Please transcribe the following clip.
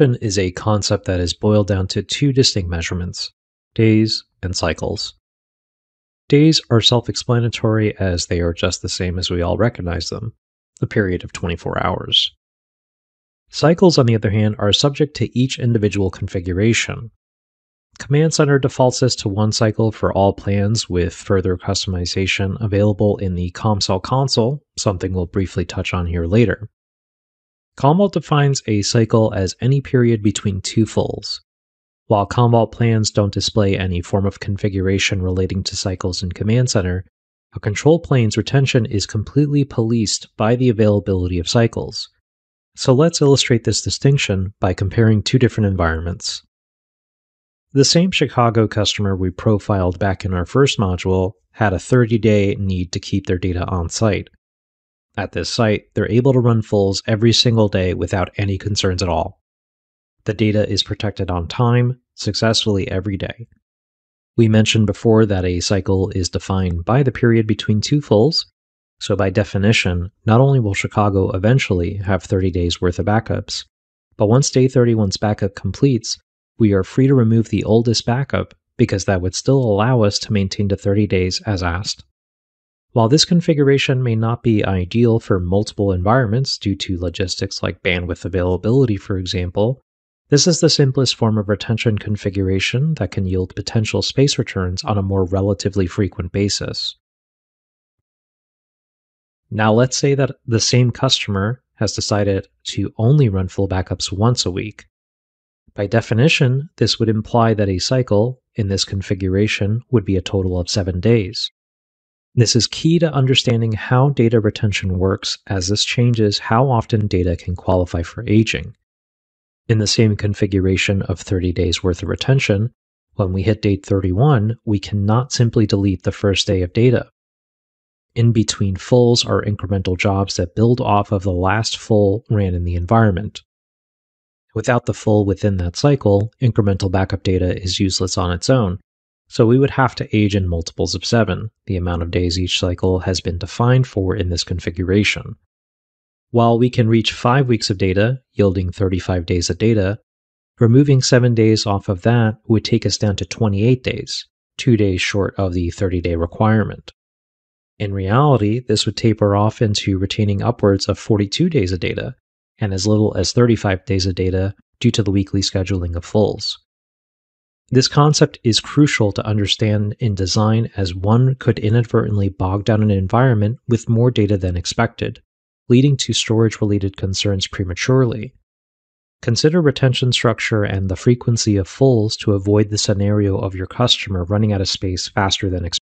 retention is a concept that is boiled down to two distinct measurements days and cycles. Days are self explanatory as they are just the same as we all recognize them a period of 24 hours. Cycles, on the other hand, are subject to each individual configuration. Command Center defaults this to one cycle for all plans with further customization available in the CommCell console, something we'll briefly touch on here later. Commvault defines a cycle as any period between two fulls. While Commvault plans don't display any form of configuration relating to cycles in Command Center, a control plane's retention is completely policed by the availability of cycles. So let's illustrate this distinction by comparing two different environments. The same Chicago customer we profiled back in our first module had a 30 day need to keep their data on site. At this site, they're able to run fulls every single day without any concerns at all. The data is protected on time, successfully every day. We mentioned before that a cycle is defined by the period between two fulls, so by definition, not only will Chicago eventually have 30 days worth of backups, but once day 31's backup completes, we are free to remove the oldest backup because that would still allow us to maintain the 30 days as asked. While this configuration may not be ideal for multiple environments due to logistics like bandwidth availability, for example, this is the simplest form of retention configuration that can yield potential space returns on a more relatively frequent basis. Now, let's say that the same customer has decided to only run full backups once a week. By definition, this would imply that a cycle in this configuration would be a total of seven days. This is key to understanding how data retention works, as this changes how often data can qualify for aging. In the same configuration of 30 days worth of retention, when we hit date 31, we cannot simply delete the first day of data. In between fulls are incremental jobs that build off of the last full ran in the environment. Without the full within that cycle, incremental backup data is useless on its own, so we would have to age in multiples of 7, the amount of days each cycle has been defined for in this configuration. While we can reach 5 weeks of data, yielding 35 days of data, removing 7 days off of that would take us down to 28 days, 2 days short of the 30 day requirement. In reality, this would taper off into retaining upwards of 42 days of data, and as little as 35 days of data due to the weekly scheduling of fulls. This concept is crucial to understand in design as one could inadvertently bog down an environment with more data than expected, leading to storage related concerns prematurely. Consider retention structure and the frequency of fulls to avoid the scenario of your customer running out of space faster than expected.